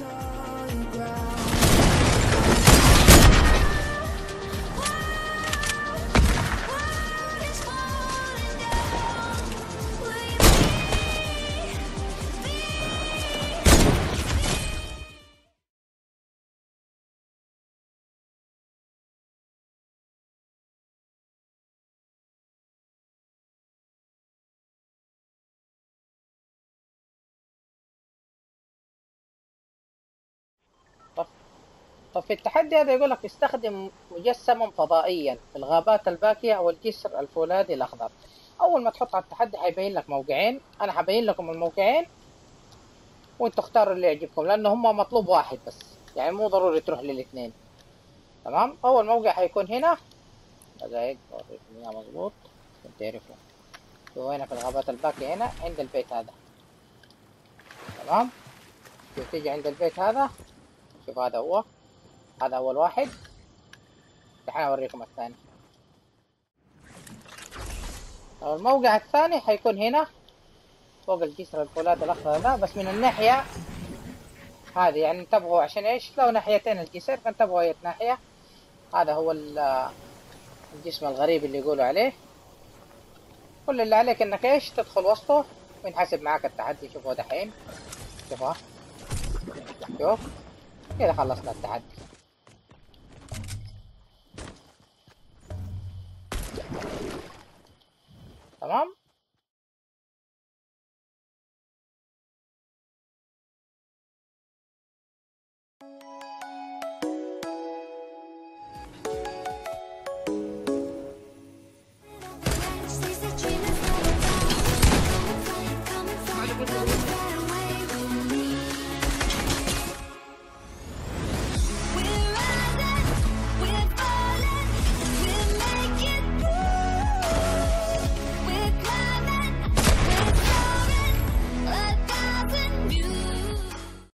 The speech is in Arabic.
time في التحدي هذا يقول لك استخدم مجسما فضائيا في الغابات الباكية أو الجسر الفولاذي الأخضر. أول ما تحط على التحدي حيبين لك موقعين. أنا حبين لكم الموقعين وانتوا اختاروا اللي يعجبكم لأن هم مطلوب واحد بس. يعني مو ضروري تروح للاثنين. تمام؟ أول موقع حيكون هنا. دقايق أوريكم إياه مظبوط. عشان تعرفوا هنا في الغابات الباكية هنا عند البيت هذا. تمام؟ تيجي عند البيت هذا. شوف هذا هو. هذا أول واحد. دحين أوريكم الثاني. الموقع الثاني حيكون هنا. فوق الجسر الفولاذ الأخضر ذا بس من الناحية هذه. يعني انتبهوا عشان إيش؟ لو ناحيتين الجسر فانتبهوا اي ناحية هذا هو الجسم الغريب اللي يقولوا عليه. كل اللي عليك إنك إيش؟ تدخل وسطه. وينحسب معاك التحدي. شوفوا دحين. شوفوا. شوف. كذا خلصنا التحدي. تمام